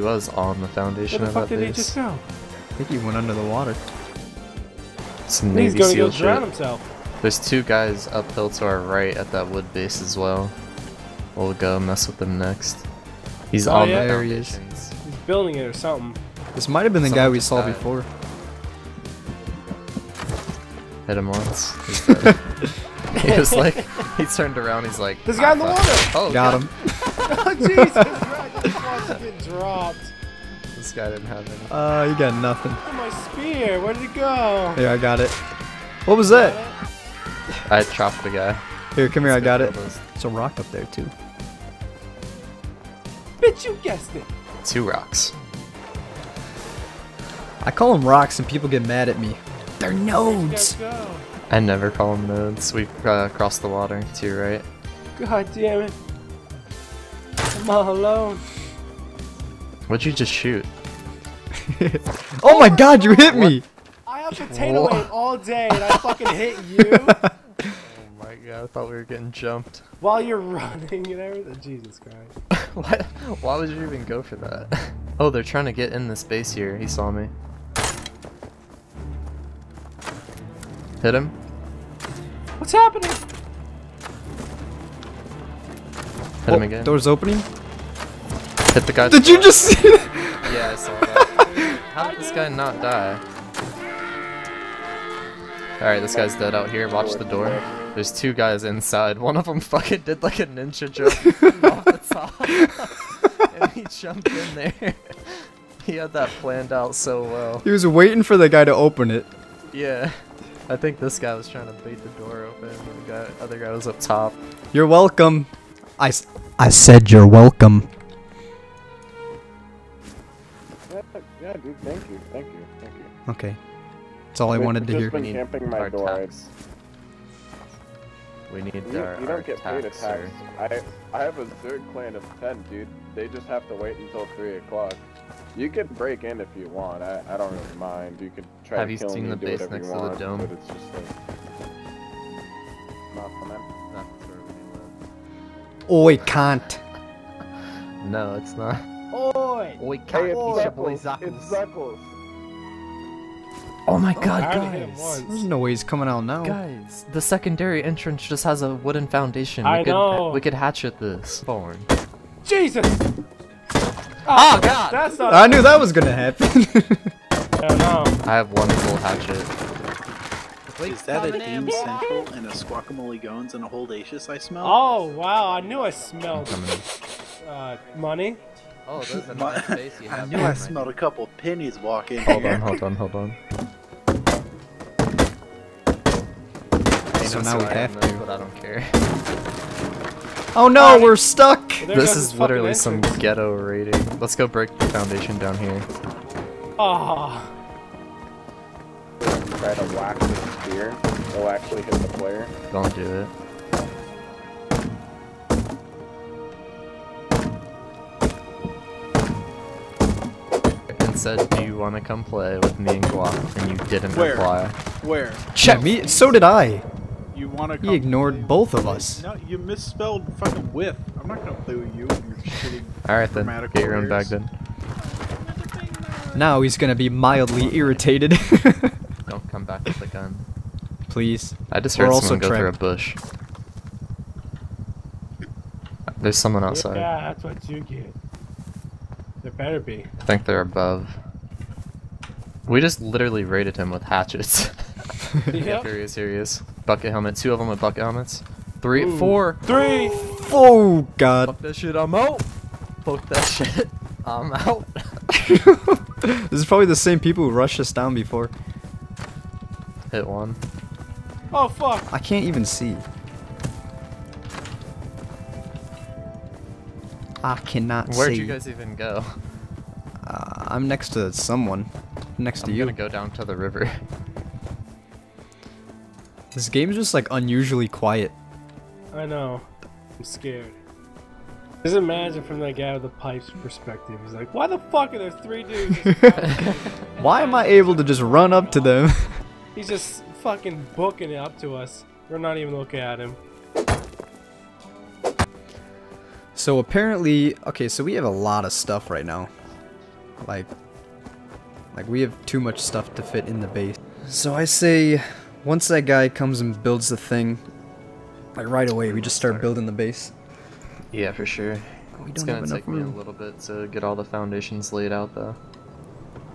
was on the Where foundation the of fuck that did he base. just go? I think he went under the water. Some He's gonna go SEAL drown himself. There's two guys uphill to our right at that wood base as well. We'll go mess with them next. He's Oh, on yeah? the There he is. He's building it or something. This might have been the guy we saw died. before. Hit him once. He's he was like, he turned around. He's like, This guy in the "Ah, water! Oh, Got God. him. oh, Jesus get dropped. This guy didn't have any. Uh, you got nothing. Oh, my spear, where did it go? Here, I got it. What was that? I chopped the guy. Here, come here, I Let's got it. kill those There's a rock up there too. Bitch, you guessed it. Two rocks. I call them rocks and people get mad at me. They're nodes. I never call them nodes. We uh, crossed the water to your right. God damn it. I'm all alone. What'd you just shoot? oh my god, you hit me! I have potato Whoa. aim all day and I fucking hit you Oh my god, I thought we were getting jumped. while you're running and everything. Jesus Christ. Why, why would you even go for that? Oh, they're trying to get in this space here. He saw me. Hit him. What's happening? Hit him Oh, again. Door's opening. Hit the guy. Did you just see that? Yeah, I saw that. How did this guy not die? Alright, this guy's dead out here. Watch the door. There's two guys inside. One of them fucking did like a ninja jump off the top. and he jumped in there. he had that planned out so well. He was waiting for the guy to open it. Yeah. I think this guy was trying to bait the door open. and The guy, other guy was up top. You're welcome. I, s- I said you're welcome. Yeah, yeah, dude. Thank you, thank you, thank you. Okay. That's all I We've wanted to hear. been We need camping my our door. tax. We need You, our, you don't get paid a tax, tax. sir. I I have a third clan of ten, dude. They just have to wait until three o'clock. You can break in if you want. I, I don't really mind. You can try Have to you kill seen me, the do base whatever next you to the dome? But it's just like not for them. That's where we. Oi, can't. No, it's not. Oi! Oi, Hey, it's eat Zuckles. It's Zuckles. Oh my I god, already guys! once. There's no way he's coming out now. Guys, the secondary entrance just has a wooden foundation. I we could, know. We could hatchet this. Thorn. Jesus! Oh, God. That's not. I knew that was gonna happen. I know. I have one full hatchet. Is that a Dean Central and a Squawkamole Gones and a Holdacious I smell? Oh wow! I knew I smelled uh, money. Oh, there's a nice space you I knew I smelled a couple pennies walk in Hold on, hold on, hold on. so now we have to. But I don't care. Oh no, we're stuck. Well, this is literally some entrance. ghetto raiding. Let's go break the foundation down here. Ah, Try to whack with the spear. It'll actually hit the player. Don't do it. Said, "Do you want to come play with me and Guac?" And you didn't Where? reply. Where? Check me. So did I. You want to He ignored both of us. No, you misspelled fucking with. I'm not gonna play with you and your shitty. All right then. Get your own bag then. Now he's gonna be mildly irritated. Don't come back with a gun. Please. I just We're heard also someone go through a bush. There's someone outside. yeah, that's what you get. There better be. I think they're above. We just literally raided him with hatchets. Yep. Here he is, here he is. Bucket helmet. Two of them with bucket helmets. Three, Ooh. four. Three. Oh god. Fuck that shit, I'm out. Fuck that shit, I'm out. this is probably the same people who rushed us down before. Hit one. Oh fuck! I can't even see. I cannot see. Where'd you guys even go? Uh, I'm next to someone. Next to you. I'm gonna go down to the river. This game's just like unusually quiet. I know. I'm scared. Just imagine from that guy with the pipes perspective. He's like, why the fuck are there three dudes? Why am I able to just run up to them? He's just fucking booking it up to us. We're not even looking at him. So apparently, okay, so we have a lot of stuff right now. Like, like we have too much stuff to fit in the base. So I say, once that guy comes and builds the thing, like right away, we just start building the base. Yeah, for sure. We It's don't gonna have enough take me a little bit to get all the foundations laid out, though.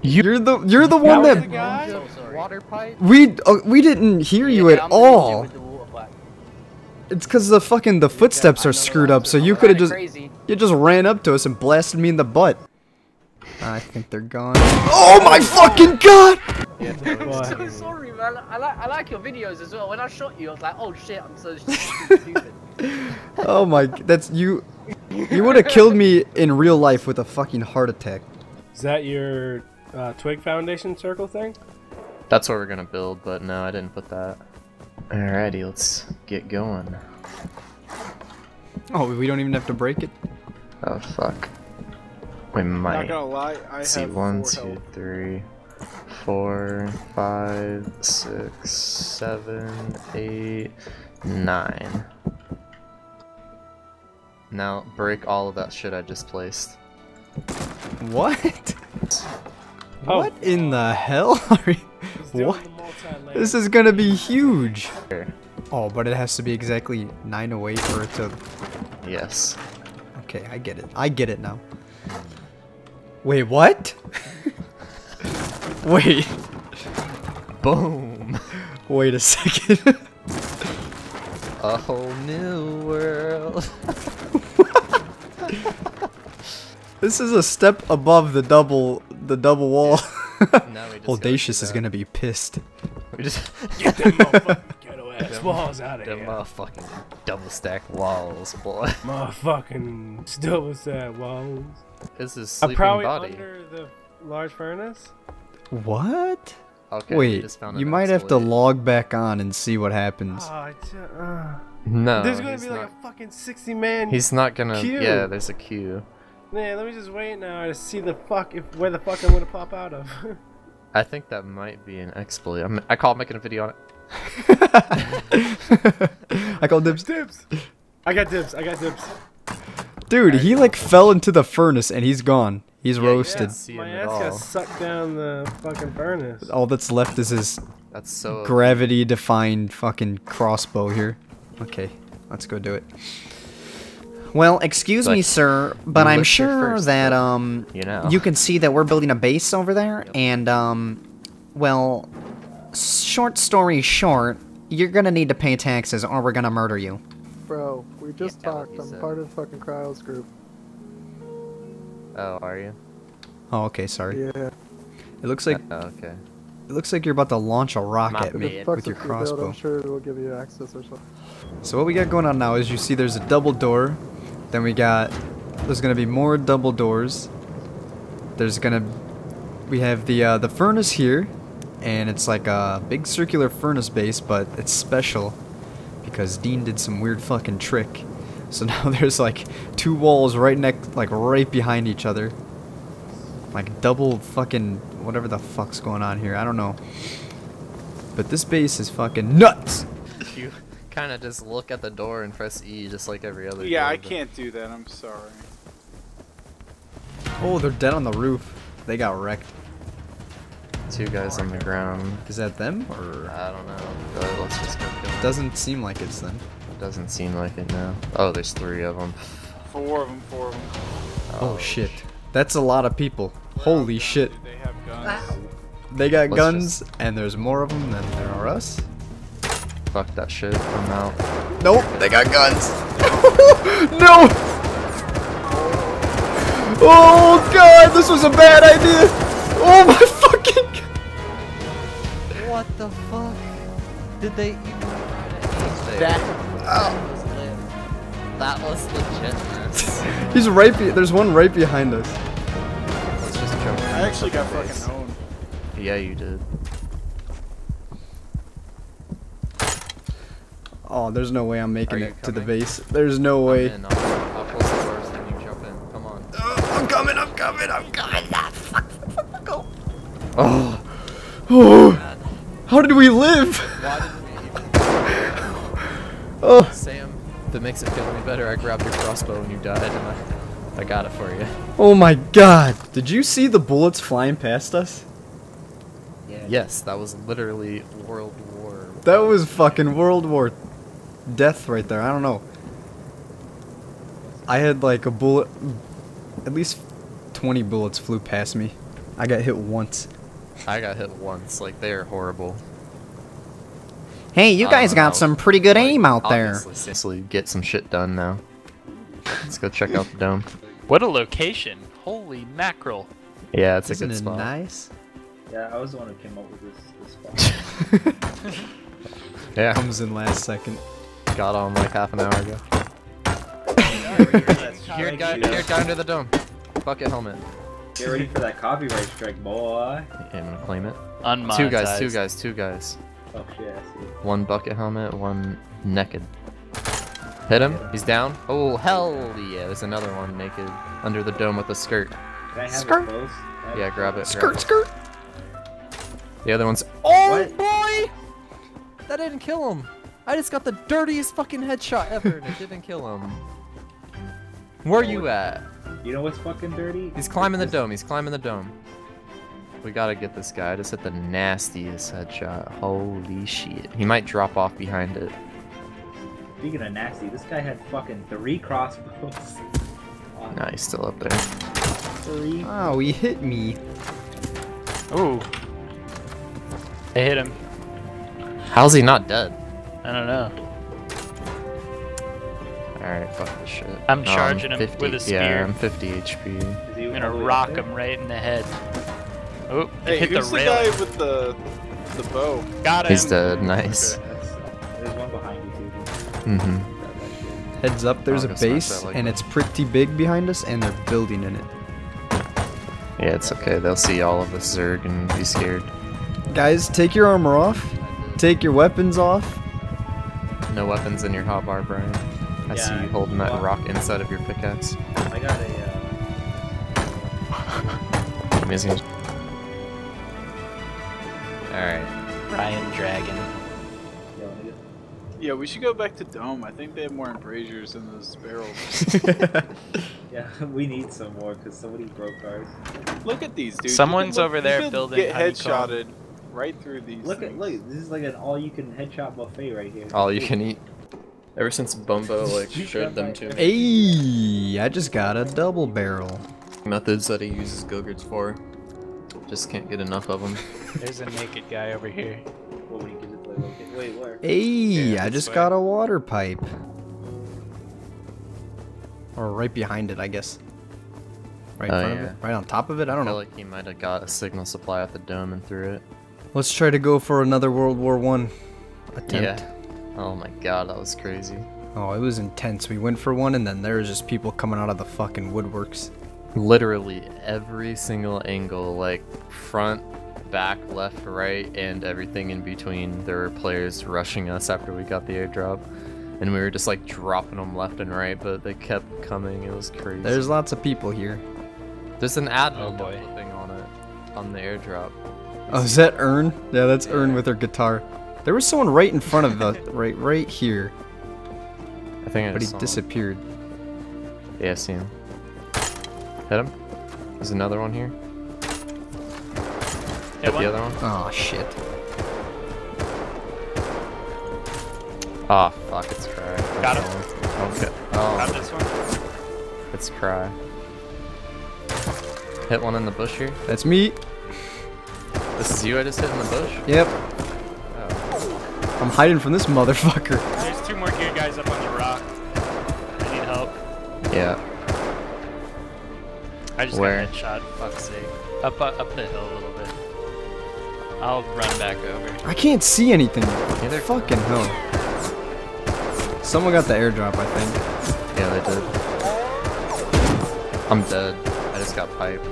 You're the you're the one was the that guy? Water pipe? we uh, we didn't hear you at all. It's because the fucking the footsteps are screwed up. So you could have just you just ran up to us and blasted me in the butt. I think they're gone. Oh my fucking god! I'm so Sorry, man. I like I like your videos as well. When I shot you, I was like, oh shit, I'm so stupid. Oh my, that's you. You would have killed me in real life with a fucking heart attack. Is that your uh, Twig Foundation circle thing? That's what we're gonna build, but no, I didn't put that. Alrighty, let's get going. Oh, we don't even have to break it. Oh fuck. We might. Not might. gonna lie, I see have one, four two, health. three, four, five, six, seven, eight, nine. Now break all of that shit I just placed. What? Oh. What in the hell are you? What? This is gonna be huge. Oh, but it has to be exactly nine oh away for it to. Yes. Okay, I get it. I get it now. Wait, what? Wait, Boom. wait a second. A whole new world. this is a step above the double, the double wall. Holdacious is gonna be pissed. That. We just Get them motherfucking ghetto ass walls out of them here. motherfucking double stack walls, boy. Motherfucking still with that walls. This is I'm probably body. under the large furnace. What? Okay, Wait, just found you might have to log back on and see what happens. Oh, uh. No, There's gonna he's be not. like a fucking 60 man. He's not gonna. queue. Yeah, there's a queue. Man, let me just wait now to see the fuck if where the fuck I'm gonna pop out of. I think that might be an exploit. I'm, I call making a video on it. I call dibs. dibs. I got dibs. I got dibs. Dude, he like fell into the furnace and he's gone. He's Yeah, roasted. can't My him at ass got all. sucked down the fucking furnace. All that's left is his That's so. gravity defined fucking crossbow here. Okay, let's go do it. Well, excuse me, sir, but I'm sure first, that um you know. you can see that we're building a base over there and um well, short story short, you're going to need to pay taxes or we're going to murder you. Bro, we just Yeah, talked. I'm said. part of the fucking Cryo's group. Oh, are you? Oh, okay, sorry. Yeah. It looks like Oh, okay. it looks like you're about to launch a rocket My me with your your build, crossbow. I'm sure it will give you access or something. So what we got going on now is you see there's a double door, then we got there's gonna be more double doors. There's gonna we have the uh, the furnace here, and it's like a big circular furnace base, but it's special because Dean did some weird fucking trick. So now there's like two walls right next, like right behind each other, like double fucking whatever the fuck's going on here. I don't know. But this base is fucking nuts. You kind of just look at the door and press E, just like every other. Yeah, door, I but- can't do that. I'm sorry. Oh, they're dead on the roof. They got wrecked. Two guys on the ground. Is that them or I don't know. But let's just go kill them. doesn't seem like it's them? Doesn't seem like it now. Oh, there's three of them. Four of them. Four of them. Oh, shit. That's a lot of people. Holy shit. They have guns. They got Let's guns and there's more of them than there are us. Fuck that shit. I'm out. Nope, they got guns. no! Oh god, this was a bad idea. Oh my fucking god. What the fuck? Did they even That That was lit. Oh. that was legit. He's right be there's one right behind us. Let's just jump. I actually got fucking owned. Yeah, you did. Oh, there's no way I'm making Are you it to the base. There's no way. And I'll, I'll close the doors and you jump in. Come on. Oh, I'm coming, I'm coming, I'm coming. Ah, oh. Oh, how did we live? Why did we even? Oh. oh, Sam, if it makes it feel any better, I grabbed your crossbow and you died, and I, I got it for you. Oh my god! Did you see the bullets flying past us? Yeah. Yes, that was literally World War. That was fucking World War death right there. I don't know. I had like a bullet. At least 20 bullets flew past me. I got hit once. I got hit once. Like they are horrible. Hey, you guys got know. some pretty good Like, aim out there. obviously, seriously, get some shit done now. Let's go check out the dome. What a location! Holy mackerel! Yeah, it's a Isn't good it spot. nice? Yeah, I was the one who came up with this, this spot. Yeah, Comes in last second. Got on like half an hour ago. Here, guy, here, guy under the dome. Bucket helmet. Get ready for that copyright strike, boy. Yeah, I'm gonna claim it. Unmonetized. Two guys, two guys, two guys. Oh shit, I see. One bucket helmet, one naked. Hit him. He's down. Oh hell yeah! There's another one naked under the dome with a skirt. Can I have Skirt. close? I have Yeah, grab it. close? grab Skirt, it. skirt. The other one's. Oh What? boy! That didn't kill him. I just got the dirtiest fucking headshot ever, and it didn't kill him. Where you at? You know what's fucking dirty? He's climbing the dome. He's climbing the dome. We gotta get this guy. I just hit the nastiest headshot. Holy shit. He might drop off behind it. Speaking of nasty, this guy had fucking three crossbows. Oh, Nah, he's still up there. Three. Oh, he hit me. Ooh. I hit him. How's he not dead? I don't know. Alright, fuck this shit. I'm No, charging him 50 with a spear. Yeah, I'm 50 HP. I'm gonna rock him right in the head. Oh, Hey, hit who's the the, guy with the the bow? Got him. He's dead. Nice. There's one behind you too. Mm-hmm. Grab that shit. Heads up, there's a base, like and that. it's pretty big behind us, and they're building in it. Yeah, it's okay. They'll see all of us Zerg and be scared. Guys, take your armor off. Take your weapons off. No weapons in your hotbar, Brian. I see you holding that rock inside of your pickaxe. I got a. Uh, Amazing. Alright. Ryan Dragon. Yeah, we should go back to Dome. I think they have more embrasures in those barrels. Yeah, we need some more because somebody broke ours. Look at these, dude. You Someone's look- over there building Get honeycomb. headshotted right through these. Look at look. This is like an all-you-can headshot buffet right here. All you can eat. Ever since Bumbo like showed them to me. Hey, I just got a double barrel. Methods that he uses Gogurts for. Just can't get enough of them. There's a naked guy over here. What when you get it like, okay, wait, where? Hey, Yeah, I just way. got a water pipe. Or right behind it, I guess. Right in Oh, front of yeah. it? Right on top of it? I I don't feel know. like he might have got a signal supply at the dome and threw it. Let's try to go for another World War One attempt. Yeah. Oh my god, that was crazy. Oh, it was intense. We went for one, and then there was just people coming out of the fucking woodworks. Literally every single angle, like front, back, left, right, and everything in between. There were players rushing us after we got the airdrop. And we were just like dropping them left and right, but they kept coming. It was crazy. There's lots of people here. There's an admin Oh, boy. thing on it, on the airdrop. Oh, is that Ern? Yeah, that's Ern with her guitar. There was someone right in front of us, right, right here, I think I but he just saw him. disappeared. Yeah, I see him. Hit him. There's another one here. Hit one. the other one. Oh shit. Ah, fuck, it's Cry. Got him. Okay. Grab Oh, this one. it's Cry. Hit one in the bush here. That's me. This is you I just hit in the bush? Yep. Oh. I'm hiding from this motherfucker. There's two more gear guys up on the rock. I need help. Yeah. I just Where? got headshot. Fuck's sake. Up, up, up the hill a little bit. I'll run back over. I can't see anything. Neither- Fucking hell. Someone got the airdrop, I think. Yeah, they did. I'm dead. I just got piped.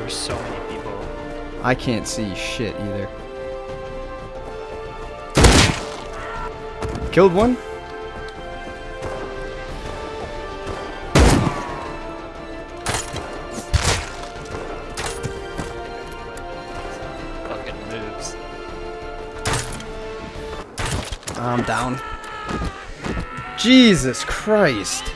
There were so many people. I can't see shit either. Killed one? Fucking moves. I'm down. Jesus Christ.